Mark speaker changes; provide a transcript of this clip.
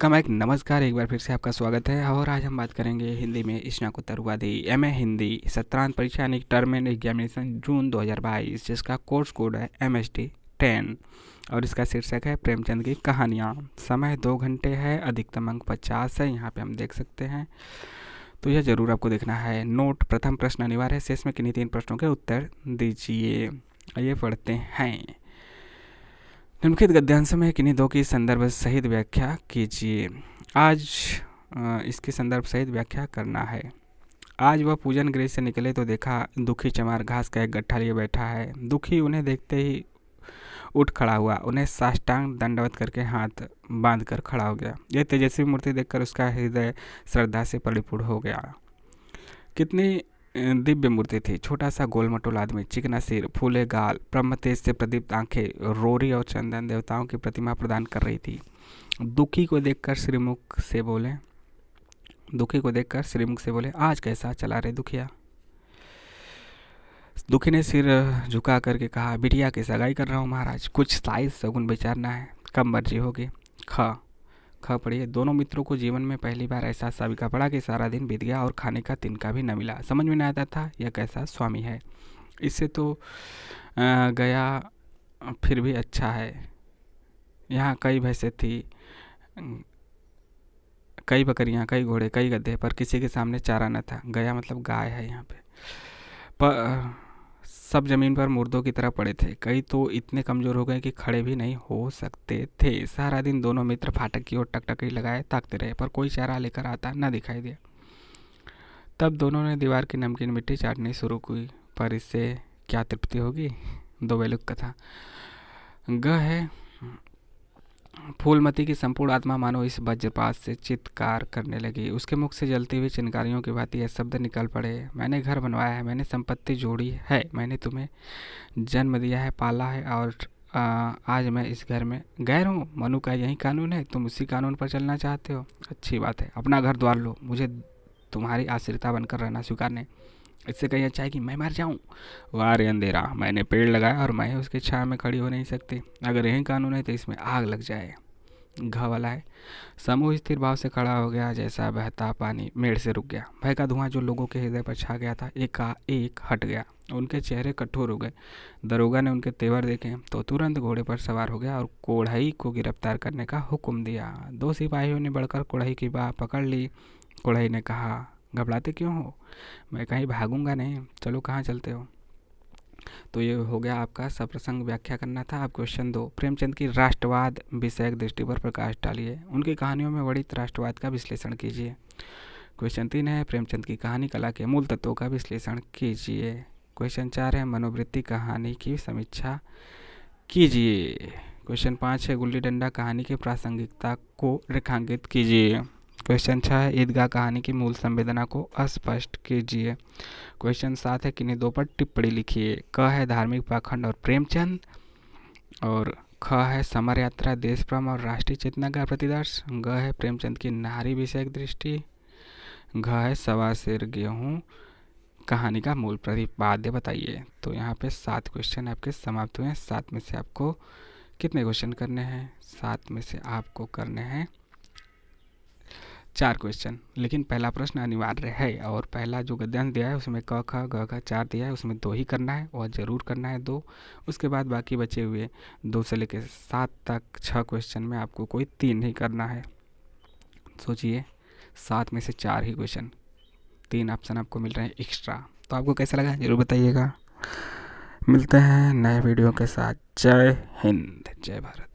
Speaker 1: कम एक नमस्कार, एक बार फिर से आपका स्वागत है। और आज हम बात करेंगे हिंदी में स्नाकोत्तर उपाधि एम ए हिंदी सत्रांत परीक्षा यानी टर्म एंड एग्जामिनेशन जून 2022 जिसका कोर्स कोड है एम एस टी टेन और इसका शीर्षक है प्रेमचंद की कहानियाँ। समय दो घंटे है, अधिकतम अंक पचास है, यहाँ पे हम देख सकते हैं। तो यह ज़रूर आपको देखना है। नोट, प्रथम प्रश्न अनिवार्य है। शेष में किन्हीं तीन प्रश्नों के उत्तर दीजिए। आइए पढ़ते हैं। निम्नलिखित गद्यांश में किन्हीं दो की संदर्भ सहित व्याख्या कीजिए। आज इसकी संदर्भ सहित व्याख्या करना है। आज वह पूजन गृह से निकले तो देखा दुखी चमार घास का एक गट्ठा लिए बैठा है। दुखी उन्हें देखते ही उठ खड़ा हुआ। उन्हें साष्टांग दंडवत करके हाथ बाँध कर खड़ा हो गया। यह तेजस्वी मूर्ति देखकर उसका हृदय श्रद्धा से परिपूर्ण हो गया। कितनी दिव्य मूर्ति थी। छोटा सा गोल मटोल आदमी, चिकना सिर, फूले गाल ब्रह्म तेज से प्रदीप्त आँखें, रोरी और चंदन देवताओं की प्रतिमा प्रदान कर रही थी। दुखी को देखकर श्रीमुख से बोले, दुखी को देखकर श्रीमुख से बोले, आज कैसा चला रहे दुखिया? दुखी ने सिर झुका करके कहा, बिटिया की सगाई कर रहा हूँ महाराज, कुछ साइज़ सगुन बेचारना है, कब मर्ज़ी होगी? ख ख पढ़िए दोनों मित्रों को जीवन में पहली बार ऐसा सबिका पड़ा कि सारा दिन बीत गया और खाने का तिनका भी न मिला। समझ में नहीं आता था यह कैसा स्वामी है। इससे तो गया फिर भी अच्छा है। यहाँ कई भैंसें थी, कई बकरियाँ, कई घोड़े, कई गद्दे पर किसी के सामने चारा न था। गया मतलब गाय है यहाँ पे। पर सब ज़मीन पर मुर्दों की तरह पड़े थे। कई तो इतने कमज़ोर हो गए कि खड़े भी नहीं हो सकते थे। सारा दिन दोनों मित्र फाटक की ओर टकटकी लगाए ताकते रहे, पर कोई चारा लेकर आता न दिखाई दिया। तब दोनों ने दीवार की नमकीन मिट्टी चाटनी शुरू की, पर इससे क्या तृप्ति होगी? दो बेलुक कथा। ग है फूलमती की संपूर्ण आत्मा मानो इस वज्रपात से चित्कार करने लगी। उसके मुख से जलती हुई चिनकारियों की भांति यह शब्द निकल पड़े। मैंने घर बनवाया है मैंने संपत्ति जोड़ी है मैंने तुम्हें जन्म दिया है पाला है और आ, आज मैं इस घर में गैर हूँ। मनु का यही कानून है तुम उसी कानून पर चलना चाहते हो। अच्छी बात है अपना घर द्वार लो मुझे तुम्हारी आश्रिता बनकर रहना स्वीकार नहीं इससे कहीं अच्छा है कि मैं मर जाऊँ। वार अंधेरा, मैंने पेड़ लगाया और मैं उसके छाया में खड़ी हो नहीं सकती। अगर यही कानून है तो इसमें आग लग जाए। घ वाला है। समूह स्थिर भाव से खड़ा हो गया, जैसा बहता पानी मेड़ से रुक गया। भय का धुआँ जो लोगों के हृदय पर छा गया था, एक एक हट गया। उनके चेहरे कठोर हो गए। दरोगा ने उनके तेवर देखे तो तुरंत घोड़े पर सवार हो गया और कोढ़ई को गिरफ़्तार करने का हुक्म दिया। दो सिपाहियों ने बढ़कर कोढ़ई की बाह पकड़ ली। कोढ़ई ने कहा घबराते क्यों हो? मैं कहीं भागूँगा नहीं। चलो, कहाँ चलते हो? तो ये हो गया आपका सप्रसंग व्याख्या करना था। आप क्वेश्चन दो। प्रेमचंद की राष्ट्रवाद विषयक दृष्टि पर प्रकाश डालिए। उनकी कहानियों में वर्णित राष्ट्रवाद का विश्लेषण कीजिए। क्वेश्चन तीन है, प्रेमचंद की कहानी, कला के मूल तत्वों का विश्लेषण कीजिए। क्वेश्चन चार है, मनोवृत्ति कहानी की समीक्षा कीजिए। क्वेश्चन पाँच है, गुल्ली डंडा कहानी की प्रासंगिकता को रेखांकित कीजिए। क्वेश्चन छः है, ईदगाह कहानी की मूल संवेदना को स्पष्ट कीजिए। क्वेश्चन सात है किन्हीं दो पर टिप्पणी लिखिए। क है धार्मिक पाखंड और प्रेमचंद और ख है समर यात्रा देश प्रेम और राष्ट्रीय चेतना का प्रतिदर्श। ग है प्रेमचंद की नारी विषयक दृष्टि। घ है सवा शेर गेहूँ कहानी का मूल प्रतिपाद्य। बताइए। तो यहाँ पे सात क्वेश्चन आपके समाप्त हुए हैं। सात में से आपको कितने क्वेश्चन करने हैं? सात में से आपको करने हैं चार क्वेश्चन लेकिन पहला प्रश्न अनिवार्य है और पहला जो गद्यांश दिया है, उसमें क, ख, ग, ख, चार दिया है, उसमें दो ही करना है और ज़रूर करना है दो। उसके बाद बाकी बचे हुए दो से लेकर सात तक छः क्वेश्चन में आपको कोई तीन ही करना है। सोचिए, सात में से चार ही क्वेश्चन तीन ऑप्शन आपको मिल रहे हैं एक्स्ट्रा तो आपको कैसा लगा ज़रूर बताइएगा। मिलते हैं नए वीडियो के साथ। जय हिंद, जय भारत।